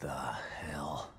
the hell?